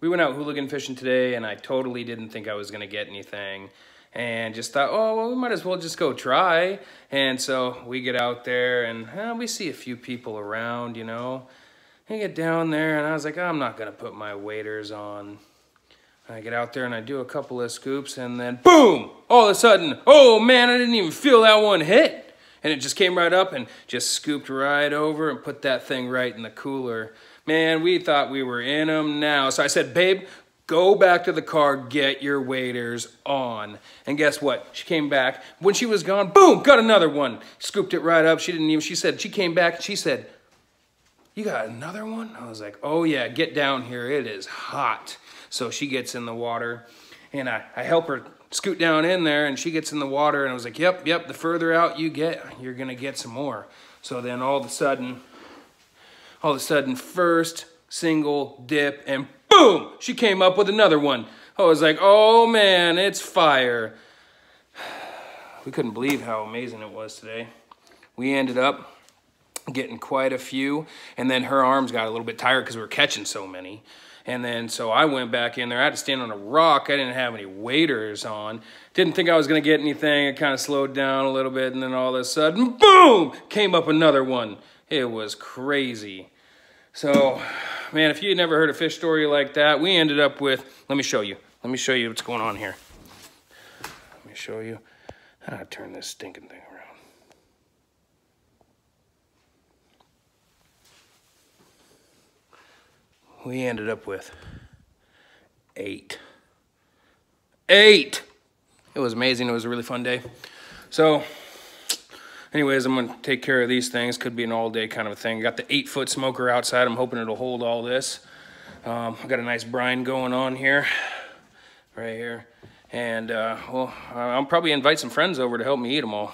we went out hooligan fishing today, and I totally didn't think I was gonna get anything, and just thought, oh well, we might as well just go try. And so we get out there, and eh, we see a few people around, you know. I get down there, and I was like, I'm not gonna put my waders on. I get out there and I do a couple of scoops, and then boom! All of a sudden, oh man, I didn't even feel that one hit. And it just came right up and just scooped right over and put that thing right in the cooler. Man, we thought we were in them now. So I said, babe, go back to the car, get your waders on. And guess what? She came back. When she was gone, boom, got another one. Scooped it right up. She didn't even, she said, she came back she said, you got another one? I was like, oh yeah, get down here. It is hot. So she gets in the water and I, I help her scoot down in there and she gets in the water and I was like, yep, yep, the further out you get, you're gonna get some more. So then all of a sudden, all of a sudden, first single dip and boom, she came up with another one. I was like, oh man, it's fire. We couldn't believe how amazing it was today. We ended up getting quite a few and then her arms got a little bit tired because we were catching so many. And then so I went back in there. I had to stand on a rock. I didn't have any waders on. Didn't think I was going to get anything. It kind of slowed down a little bit. And then all of a sudden, boom, came up another one. It was crazy. So, man, if you had never heard a fish story like that, we ended up with, let me show you. Let me show you what's going on here. Let me show you how to turn this stinking thing around. We ended up with eight. Eight! It was amazing. It was a really fun day. So, anyways, I'm going to take care of these things. Could be an all day kind of a thing. Got the eight foot smoker outside. I'm hoping it'll hold all this. Um, I got a nice brine going on here, right here. And, uh, well, I'll probably invite some friends over to help me eat them all.